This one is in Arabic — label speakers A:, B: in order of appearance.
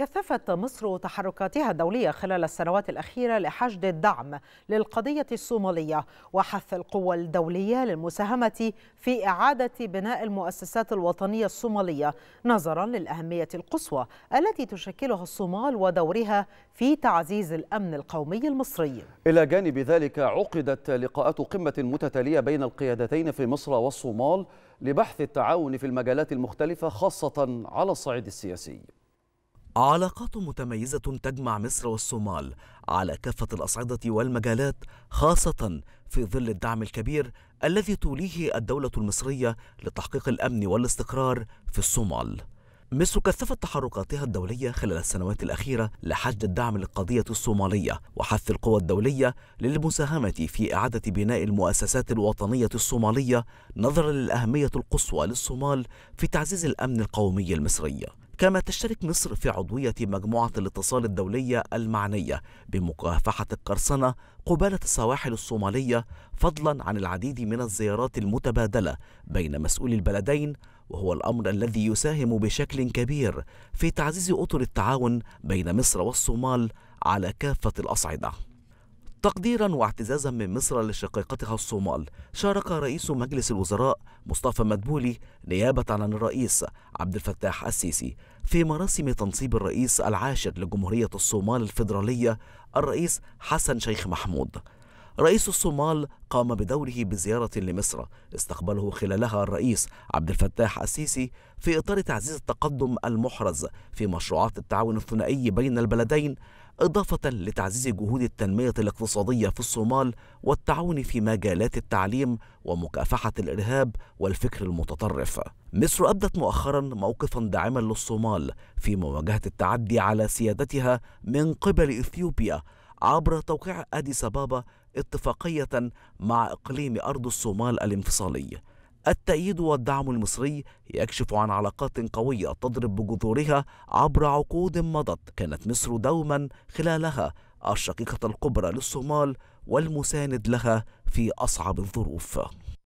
A: كثفت مصر تحركاتها الدولية خلال السنوات الأخيرة لحشد الدعم للقضية الصومالية وحث القوى الدولية للمساهمة في إعادة بناء المؤسسات الوطنية الصومالية نظرا للأهمية القصوى التي تشكلها الصومال ودورها في تعزيز الأمن القومي المصري.
B: إلى جانب ذلك عقدت لقاءات قمة متتالية بين القيادتين في مصر والصومال لبحث التعاون في المجالات المختلفة خاصة على الصعيد السياسي.
C: علاقات متميزة تجمع مصر والصومال على كافة الأصعدة والمجالات خاصة في ظل الدعم الكبير الذي توليه الدولة المصرية لتحقيق الأمن والاستقرار في الصومال. مصر كثفت تحركاتها الدولية خلال السنوات الأخيرة لحشد الدعم للقضية الصومالية وحث القوى الدولية للمساهمة في إعادة بناء المؤسسات الوطنية الصومالية نظرا للأهمية القصوى للصومال في تعزيز الأمن القومي المصري. كما تشترك مصر في عضوية مجموعة الاتصال الدولية المعنية بمكافحة القرصنة قبالة السواحل الصومالية فضلا عن العديد من الزيارات المتبادلة بين مسؤولي البلدين وهو الأمر الذي يساهم بشكل كبير في تعزيز أطر التعاون بين مصر والصومال على كافة الأصعدة. تقديرا واعتزازا من مصر لشقيقتها الصومال. شارك رئيس مجلس الوزراء مصطفى مدبولي نيابة عن الرئيس عبد الفتاح السيسي. في مراسم تنصيب الرئيس العاشر لجمهورية الصومال الفيدرالية الرئيس حسن شيخ محمود. رئيس الصومال قام بدوره بزيارة لمصر استقبله خلالها الرئيس عبد الفتاح السيسي في إطار تعزيز التقدم المحرز في مشروعات التعاون الثنائي بين البلدين إضافة لتعزيز جهود التنمية الاقتصادية في الصومال والتعاون في مجالات التعليم ومكافحة الإرهاب والفكر المتطرف. مصر أبدت مؤخرا موقفا داعما للصومال في مواجهة التعدي على سيادتها من قبل إثيوبيا عبر توقيع أديس أبابا اتفاقية مع إقليم أرض الصومال الانفصالي. التأييد والدعم المصري يكشف عن علاقات قوية تضرب بجذورها عبر عقود مضت كانت مصر دوما خلالها الشقيقة الكبرى للصومال والمساند لها في أصعب الظروف.